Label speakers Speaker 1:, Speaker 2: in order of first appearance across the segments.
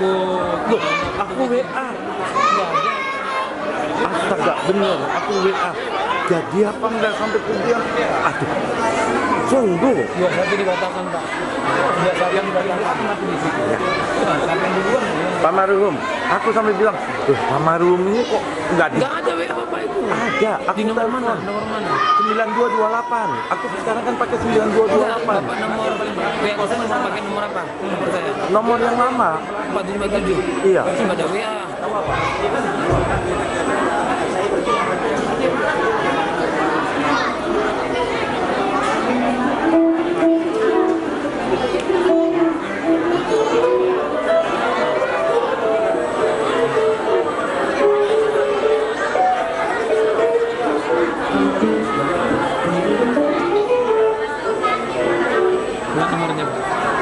Speaker 1: aku Loh, aku WA astaga bener. Aku WA jadi apa enggak sampai kemudian? Aduh. Sungguh
Speaker 2: ya satu dibatalkan pak. Ya satu dibatalkan aku di situ. Ya. Nah, sampai duluan ya.
Speaker 1: Pak Marum, aku sampai bilang, tuh Pak Marum ini kok nggak di...
Speaker 2: Nggak ada WA Bapak itu.
Speaker 1: Ada, aku
Speaker 2: di nomor mana? Nomor mana?
Speaker 1: 9228. Aku sekarang kan pakai 9228.
Speaker 2: Bapak iya, nomor WA kosan nomor pakai nomor apa? Nomor saya?
Speaker 1: Nomor yang lama?
Speaker 2: Empat tujuh empat tujuh.
Speaker 1: Iya.
Speaker 2: nggak ada WA Buat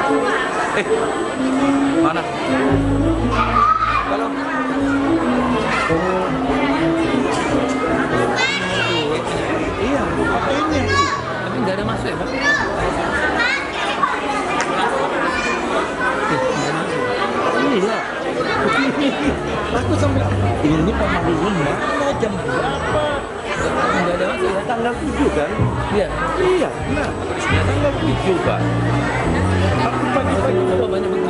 Speaker 2: Eh, mana?
Speaker 1: Iya ini
Speaker 2: Tapi nggak ada masuk ya Pak? Eh,
Speaker 1: iya aku sampai ini Marum mana jam berapa
Speaker 2: Nggak ada masuk ya?
Speaker 1: tanggal 7 kan
Speaker 2: Iya.
Speaker 1: iya nah tanggal 7 Pak aku